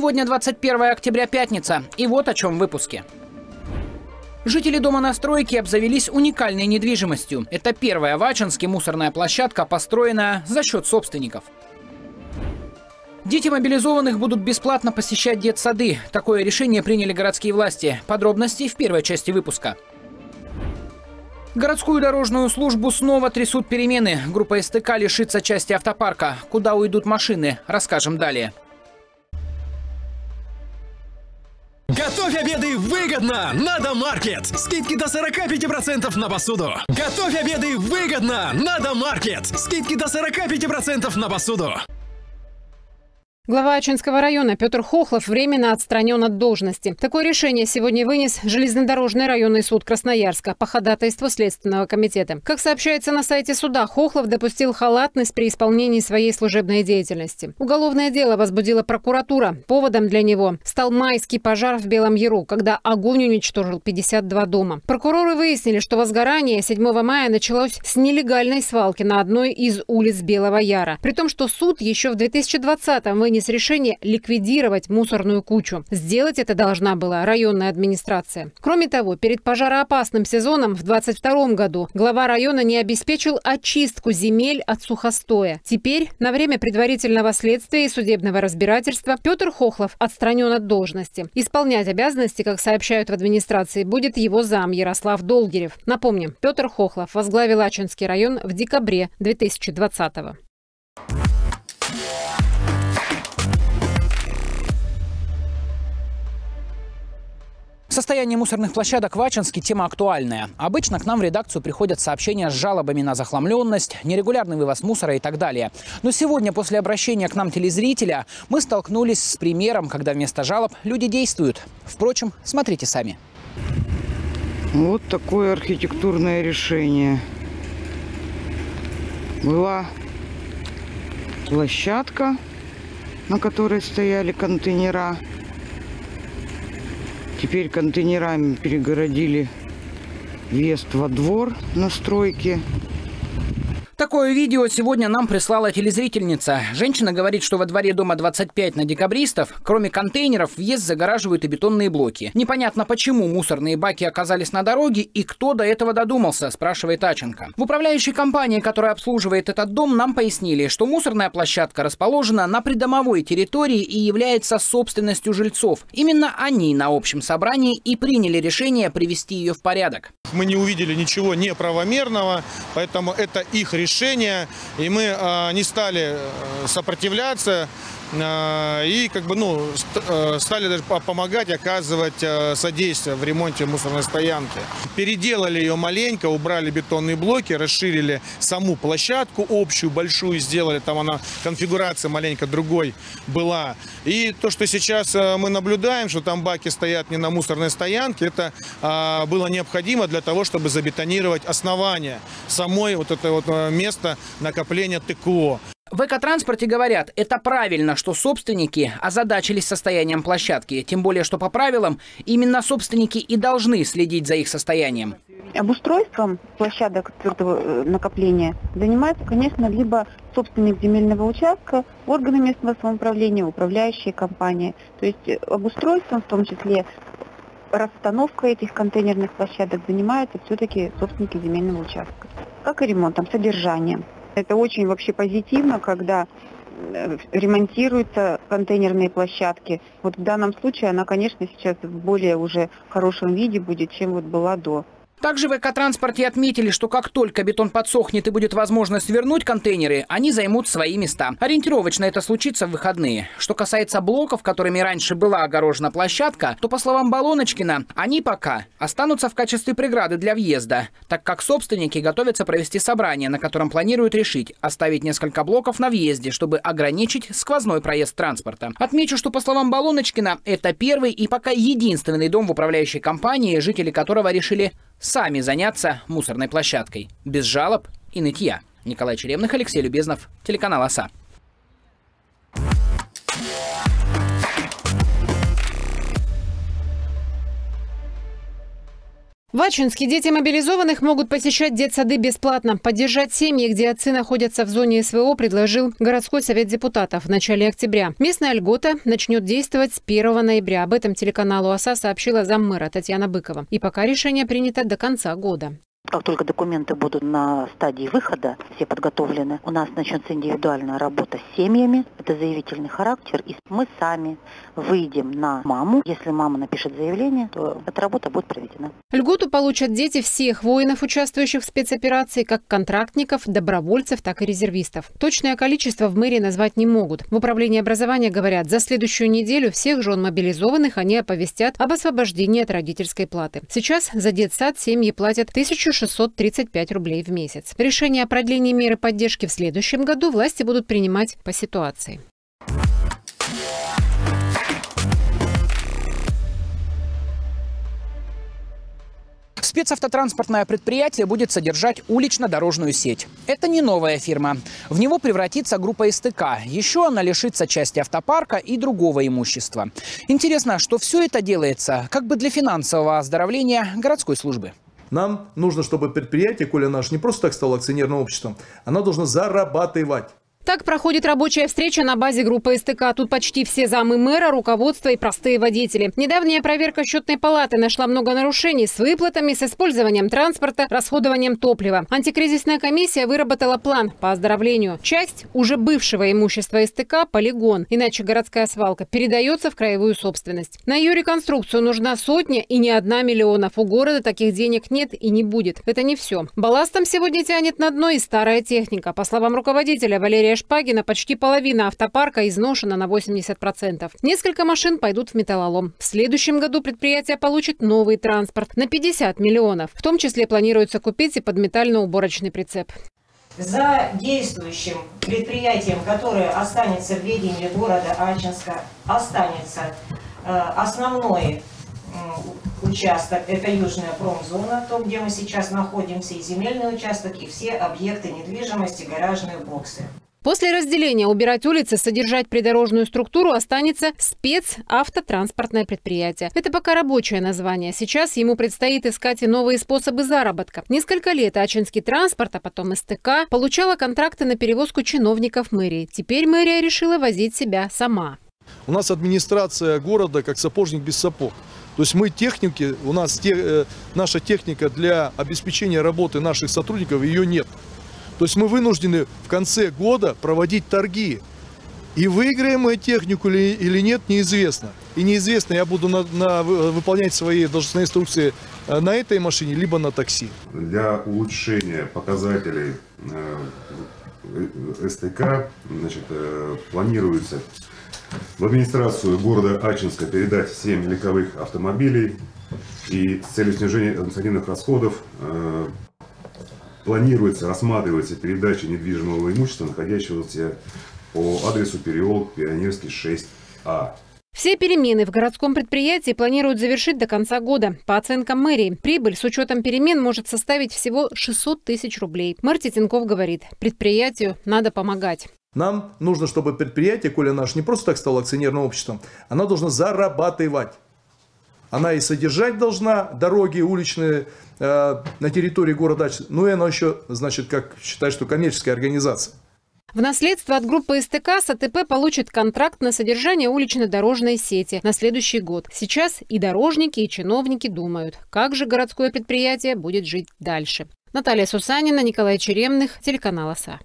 Сегодня 21 октября, пятница. И вот о чем в выпуске. Жители дома на стройке обзавелись уникальной недвижимостью. Это первая в Ачинске мусорная площадка, построенная за счет собственников. Дети мобилизованных будут бесплатно посещать детсады. Такое решение приняли городские власти. Подробности в первой части выпуска. Городскую дорожную службу снова трясут перемены. Группа СТК лишится части автопарка. Куда уйдут машины, расскажем далее. Готовь обеды выгодно на Домаркет. Скидки до 45% на посуду. Готовь обеды выгодно на Домаркет. Скидки до 45% на посуду. Глава Ачинского района Петр Хохлов временно отстранен от должности. Такое решение сегодня вынес Железнодорожный районный суд Красноярска по ходатайству Следственного комитета. Как сообщается на сайте суда, Хохлов допустил халатность при исполнении своей служебной деятельности. Уголовное дело возбудила прокуратура. Поводом для него стал майский пожар в Белом Яру, когда огонь уничтожил 52 дома. Прокуроры выяснили, что возгорание 7 мая началось с нелегальной свалки на одной из улиц Белого Яра. При том, что суд еще в 2020-м вынес вынес решение ликвидировать мусорную кучу. Сделать это должна была районная администрация. Кроме того, перед пожароопасным сезоном в 2022 году глава района не обеспечил очистку земель от сухостоя. Теперь, на время предварительного следствия и судебного разбирательства, Петр Хохлов отстранен от должности. Исполнять обязанности, как сообщают в администрации, будет его зам Ярослав Долгерев. Напомним, Петр Хохлов возглавил Ачинский район в декабре 2020 года. Состояние мусорных площадок в Ачинске – тема актуальная. Обычно к нам в редакцию приходят сообщения с жалобами на захламленность, нерегулярный вывоз мусора и так далее. Но сегодня, после обращения к нам телезрителя, мы столкнулись с примером, когда вместо жалоб люди действуют. Впрочем, смотрите сами. Вот такое архитектурное решение. Была площадка, на которой стояли контейнера – Теперь контейнерами перегородили въезд во двор на стройке. Такое видео сегодня нам прислала телезрительница. Женщина говорит, что во дворе дома 25 на декабристов, кроме контейнеров, въезд загораживают и бетонные блоки. Непонятно, почему мусорные баки оказались на дороге и кто до этого додумался, спрашивает Аченко. В управляющей компании, которая обслуживает этот дом, нам пояснили, что мусорная площадка расположена на придомовой территории и является собственностью жильцов. Именно они на общем собрании и приняли решение привести ее в порядок. Мы не увидели ничего неправомерного, поэтому это их решение решения, и мы а, не стали э, сопротивляться, и как бы, ну, э, стали даже помогать, оказывать э, содействие в ремонте мусорной стоянки. Переделали ее маленько, убрали бетонные блоки, расширили саму площадку общую, большую сделали, там она, конфигурация маленько другой была. И то, что сейчас э, мы наблюдаем, что там баки стоят не на мусорной стоянке, это а, было необходимо для того, чтобы забетонировать основание самой вот это вот место накопления ТКО. В экотранспорте говорят, это правильно, что собственники озадачились состоянием площадки. Тем более, что по правилам именно собственники и должны следить за их состоянием. Обустройством площадок твердого э, накопления занимается, конечно, либо собственник земельного участка, органы местного самоуправления, управляющие компании. То есть э, обустройством, в том числе расстановка этих контейнерных площадок, занимаются все-таки собственники земельного участка. Как и ремонтом, содержанием. Это очень вообще позитивно, когда э, ремонтируются контейнерные площадки. Вот в данном случае она, конечно, сейчас в более уже хорошем виде будет, чем вот была до. Также в экотранспорте отметили, что как только бетон подсохнет и будет возможность вернуть контейнеры, они займут свои места. Ориентировочно это случится в выходные. Что касается блоков, которыми раньше была огорожена площадка, то, по словам Балоночкина, они пока останутся в качестве преграды для въезда, так как собственники готовятся провести собрание, на котором планируют решить оставить несколько блоков на въезде, чтобы ограничить сквозной проезд транспорта. Отмечу, что, по словам Балоночкина, это первый и пока единственный дом в управляющей компании, жители которого решили сами заняться мусорной площадкой. Без жалоб и нытья. Николай Черемных, Алексей Любезнов, телеканал «Оса». В Ачинске дети мобилизованных могут посещать детсады бесплатно. Поддержать семьи, где отцы находятся в зоне СВО, предложил городской совет депутатов в начале октября. Местная льгота начнет действовать с 1 ноября. Об этом телеканалу ОСА сообщила заммэра Татьяна Быкова. И пока решение принято до конца года. Как только документы будут на стадии выхода, все подготовлены, у нас начнется индивидуальная работа с семьями. Это заявительный характер. И мы сами выйдем на маму. Если мама напишет заявление, то эта работа будет проведена. Льготу получат дети всех воинов, участвующих в спецоперации, как контрактников, добровольцев, так и резервистов. Точное количество в мэрии назвать не могут. В управлении образования говорят, за следующую неделю всех жен мобилизованных они оповестят об освобождении от родительской платы. Сейчас за детсад семьи платят 1600 635 рублей в месяц. Решение о продлении меры поддержки в следующем году власти будут принимать по ситуации. Спецавтотранспортное предприятие будет содержать улично-дорожную сеть. Это не новая фирма. В него превратится группа СТК. Еще она лишится части автопарка и другого имущества. Интересно, что все это делается как бы для финансового оздоровления городской службы. Нам нужно, чтобы предприятие, коли наш не просто так стало акционерным обществом, оно должно зарабатывать. Так проходит рабочая встреча на базе группы СТК. Тут почти все замы мэра, руководство и простые водители. Недавняя проверка счетной палаты нашла много нарушений с выплатами, с использованием транспорта, расходованием топлива. Антикризисная комиссия выработала план по оздоровлению. Часть уже бывшего имущества СТК – полигон, иначе городская свалка, передается в краевую собственность. На ее реконструкцию нужна сотня и не одна миллионов. У города таких денег нет и не будет. Это не все. Балластом сегодня тянет на дно и старая техника. По словам руководителя Валерия Валерия Шпагина почти половина автопарка изношена на 80%. Несколько машин пойдут в металлолом. В следующем году предприятие получит новый транспорт на 50 миллионов. В том числе планируется купить и подметально-уборочный прицеп. За действующим предприятием, которое останется в ведении города Ачинска, останется э, основной участок, это южная промзона, то, где мы сейчас находимся, и земельный участок, и все объекты недвижимости, гаражные боксы. После разделения убирать улицы, содержать придорожную структуру останется спецавтотранспортное предприятие. Это пока рабочее название. Сейчас ему предстоит искать и новые способы заработка. Несколько лет Ачинский транспорт, а потом СТК, получала контракты на перевозку чиновников мэрии. Теперь мэрия решила возить себя сама. У нас администрация города как сапожник без сапог. То есть мы техники, у нас те, э, наша техника для обеспечения работы наших сотрудников, ее нет. То есть мы вынуждены в конце года проводить торги. И выиграем мы технику или, нет, неизвестно. И неизвестно, я буду на, на, выполнять свои должностные инструкции э, на этой машине, либо на такси. Для улучшения показателей э, СТК значит, э, планируется в администрацию города Ачинска передать 7 легковых автомобилей и с целью снижения административных расходов планируется, рассматривается передача недвижимого имущества, находящегося по адресу переулок Пионерский 6А. Все перемены в городском предприятии планируют завершить до конца года. По оценкам мэрии, прибыль с учетом перемен может составить всего 600 тысяч рублей. Мэр Титенков говорит, предприятию надо помогать. Нам нужно, чтобы предприятие, коли наш не просто так стало акционерным обществом, оно должно зарабатывать. Она и содержать должна дороги уличные э, на территории города, ну и она еще, значит, как считать, что коммерческая организация. В наследство от группы СТК САТП получит контракт на содержание улично-дорожной сети на следующий год. Сейчас и дорожники, и чиновники думают, как же городское предприятие будет жить дальше. Наталья Сусанина, Николай Черемных, телеканал ОСА.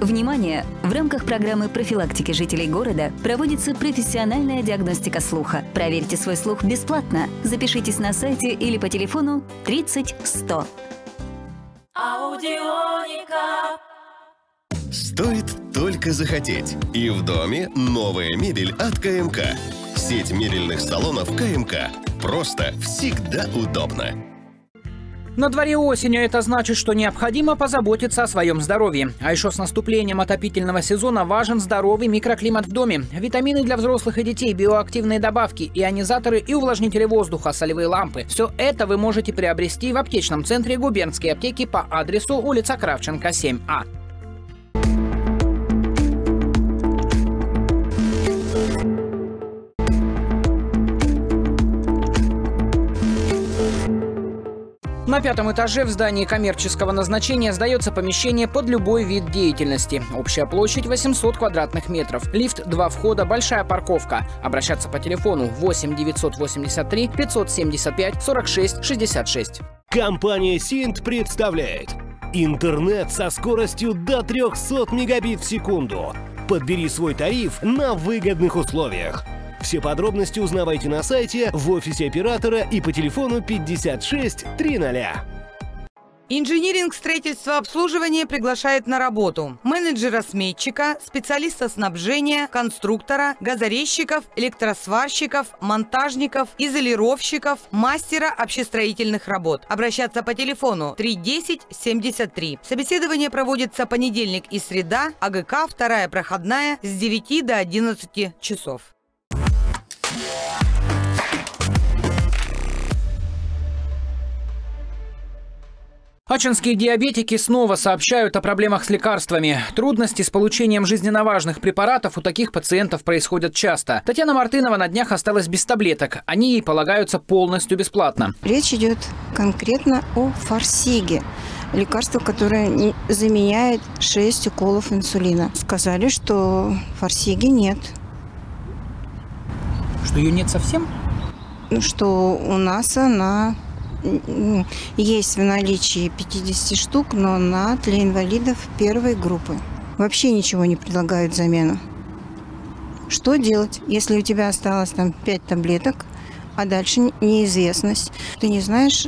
Внимание! В рамках программы профилактики жителей города проводится профессиональная диагностика слуха. Проверьте свой слух бесплатно. Запишитесь на сайте или по телефону 30 100. Аудионика. Стоит только захотеть. И в доме новая мебель от КМК. Сеть мебельных салонов КМК. Просто всегда удобно. На дворе осень, а это значит, что необходимо позаботиться о своем здоровье. А еще с наступлением отопительного сезона важен здоровый микроклимат в доме. Витамины для взрослых и детей, биоактивные добавки, ионизаторы и увлажнители воздуха, солевые лампы. Все это вы можете приобрести в аптечном центре губернской аптеки по адресу улица Кравченко, 7А. На пятом этаже в здании коммерческого назначения сдается помещение под любой вид деятельности. Общая площадь 800 квадратных метров. Лифт, два входа, большая парковка. Обращаться по телефону 8 983 575 46 66. Компания Синт представляет Интернет со скоростью до 300 мегабит в секунду. Подбери свой тариф на выгодных условиях. Все подробности узнавайте на сайте, в офисе оператора и по телефону 56 300. Инжиниринг строительства обслуживания приглашает на работу менеджера-сметчика, специалиста снабжения, конструктора, газорезчиков, электросварщиков, монтажников, изолировщиков, мастера общестроительных работ. Обращаться по телефону 310 73. Собеседование проводится понедельник и среда, АГК, вторая проходная с 9 до 11 часов. Ачинские диабетики снова сообщают о проблемах с лекарствами. Трудности с получением жизненно важных препаратов у таких пациентов происходят часто. Татьяна Мартынова на днях осталась без таблеток. Они ей полагаются полностью бесплатно. Речь идет конкретно о фарсиге. Лекарство, которое заменяет 6 уколов инсулина. Сказали, что фарсиги нет. Что ее нет совсем? Что у нас она есть в наличии 50 штук, но она для инвалидов первой группы. Вообще ничего не предлагают замену. Что делать, если у тебя осталось там 5 таблеток, а дальше неизвестность? Ты не знаешь,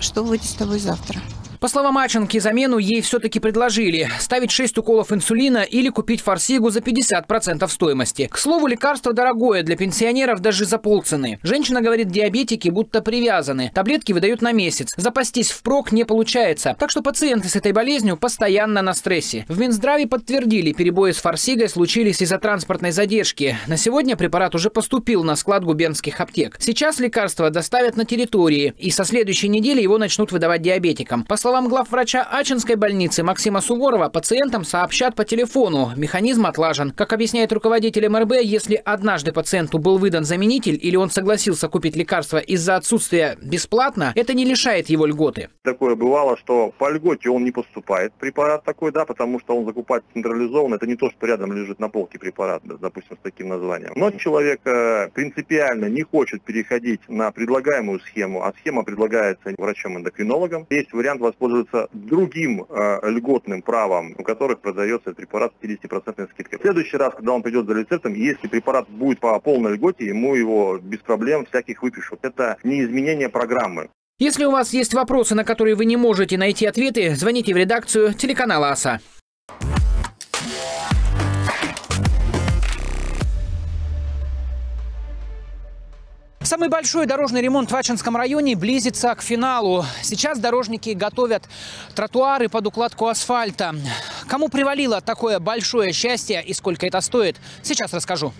что будет с тобой завтра. По словам Аченки, замену ей все-таки предложили – ставить 6 уколов инсулина или купить форсигу за 50% стоимости. К слову, лекарство дорогое, для пенсионеров даже за полцены. Женщина говорит, диабетики будто привязаны. Таблетки выдают на месяц. Запастись впрок не получается. Так что пациенты с этой болезнью постоянно на стрессе. В Минздраве подтвердили, перебои с форсигой случились из-за транспортной задержки. На сегодня препарат уже поступил на склад губернских аптек. Сейчас лекарство доставят на территории, и со следующей недели его начнут выдавать диабетикам. По главврача Ачинской больницы Максима Суворова, пациентам сообщат по телефону. Механизм отлажен. Как объясняет руководитель МРБ, если однажды пациенту был выдан заменитель или он согласился купить лекарство из-за отсутствия бесплатно, это не лишает его льготы. Такое бывало, что по льготе он не поступает, препарат такой, да, потому что он закупает централизованно. Это не то, что рядом лежит на полке препарат, допустим, с таким названием. Но человек э, принципиально не хочет переходить на предлагаемую схему, а схема предлагается врачом-эндокринологом. Есть вариант воспользоваться другим э, льготным правом, у которых продается препарат с 50% скидкой. В следующий раз, когда он придет за рецептом, если препарат будет по полной льготе, ему его без проблем всяких выпишут. Это не изменение программы. Если у вас есть вопросы, на которые вы не можете найти ответы, звоните в редакцию телеканала АСА. Самый большой дорожный ремонт в Ачинском районе близится к финалу. Сейчас дорожники готовят тротуары под укладку асфальта. Кому привалило такое большое счастье и сколько это стоит, сейчас расскажу.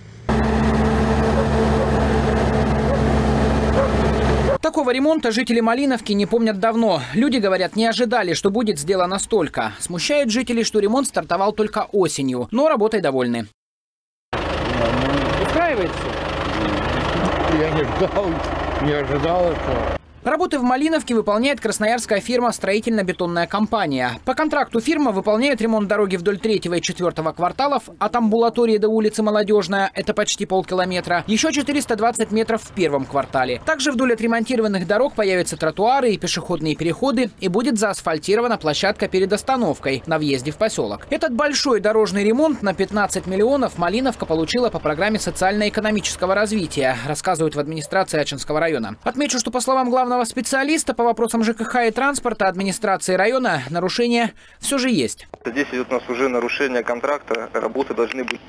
Такого ремонта жители Малиновки не помнят давно. Люди, говорят, не ожидали, что будет сделано столько. Смущает жителей, что ремонт стартовал только осенью, но работой довольны. Устраивает Я не ждал, не ожидал этого. Работы в Малиновке выполняет красноярская фирма «Строительно-бетонная компания». По контракту фирма выполняет ремонт дороги вдоль третьего и четвертого кварталов, от амбулатории до улицы Молодежная – это почти полкилометра, еще 420 метров в первом квартале. Также вдоль отремонтированных дорог появятся тротуары и пешеходные переходы, и будет заасфальтирована площадка перед остановкой на въезде в поселок. Этот большой дорожный ремонт на 15 миллионов Малиновка получила по программе социально-экономического развития, рассказывают в администрации Ачинского района. Отмечу, что по словам главного главного специалиста по вопросам ЖКХ и транспорта администрации района нарушения все же есть. Здесь идет у нас уже нарушение контракта. Работы должны быть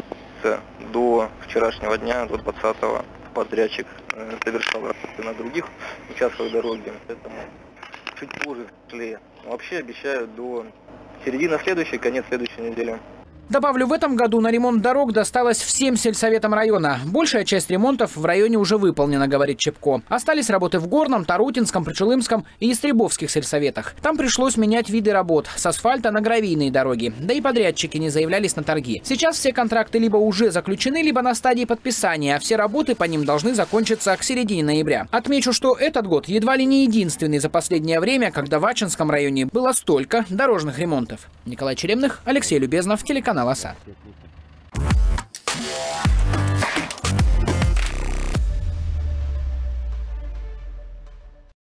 до вчерашнего дня, до 20-го. Подрядчик э, совершал работы на других участках дороги. Поэтому чуть позже. Вообще обещают до середины следующей, конец следующей недели. Добавлю, в этом году на ремонт дорог досталось всем сельсоветам района. Большая часть ремонтов в районе уже выполнена, говорит Чепко. Остались работы в Горном, Тарутинском, Причелымском и Истребовских сельсоветах. Там пришлось менять виды работ с асфальта на гравийные дороги. Да и подрядчики не заявлялись на торги. Сейчас все контракты либо уже заключены, либо на стадии подписания, а все работы по ним должны закончиться к середине ноября. Отмечу, что этот год едва ли не единственный за последнее время, когда в Ачинском районе было столько дорожных ремонтов. Николай Черемных, Алексей Любезнов, телеканал «Оса».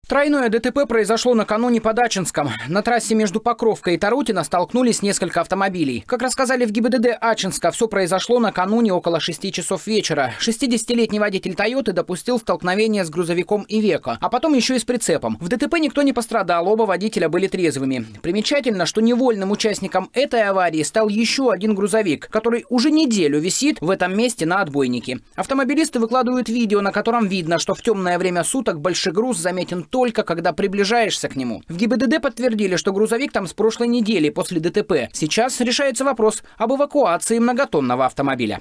Тройное ДТП произошло накануне под Ачинском. На трассе между Покровкой и Тарутино столкнулись несколько автомобилей. Как рассказали в ГИБДД Ачинска, все произошло накануне около 6 часов вечера. 60-летний водитель Тойоты допустил столкновение с грузовиком Ивека, а потом еще и с прицепом. В ДТП никто не пострадал, оба водителя были трезвыми. Примечательно, что невольным участником этой аварии стал еще один грузовик, который уже неделю висит в этом месте на отбойнике. Автомобилисты выкладывают видео, на котором видно, что в темное время суток большой груз заметен только только когда приближаешься к нему. В ГИБДД подтвердили, что грузовик там с прошлой недели после ДТП. Сейчас решается вопрос об эвакуации многотонного автомобиля.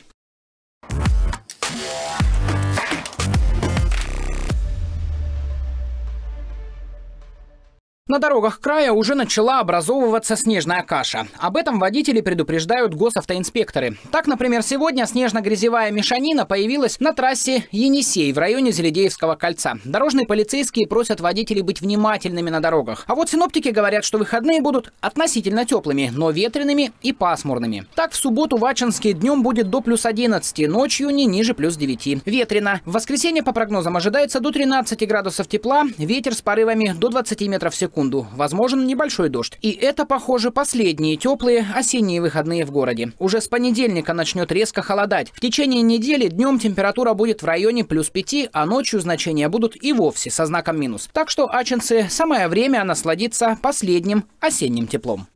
На дорогах края уже начала образовываться снежная каша. Об этом водители предупреждают госавтоинспекторы. Так, например, сегодня снежно-грязевая мешанина появилась на трассе Енисей в районе Зеледеевского кольца. Дорожные полицейские просят водителей быть внимательными на дорогах. А вот синоптики говорят, что выходные будут относительно теплыми, но ветреными и пасмурными. Так, в субботу в Ачинске днем будет до плюс 11, ночью не ниже плюс 9. Ветрено. В воскресенье, по прогнозам, ожидается до 13 градусов тепла, ветер с порывами до 20 метров в секунду секунду. Возможен небольшой дождь. И это, похоже, последние теплые осенние выходные в городе. Уже с понедельника начнет резко холодать. В течение недели днем температура будет в районе плюс 5, а ночью значения будут и вовсе со знаком минус. Так что, ачинцы, самое время насладиться последним осенним теплом.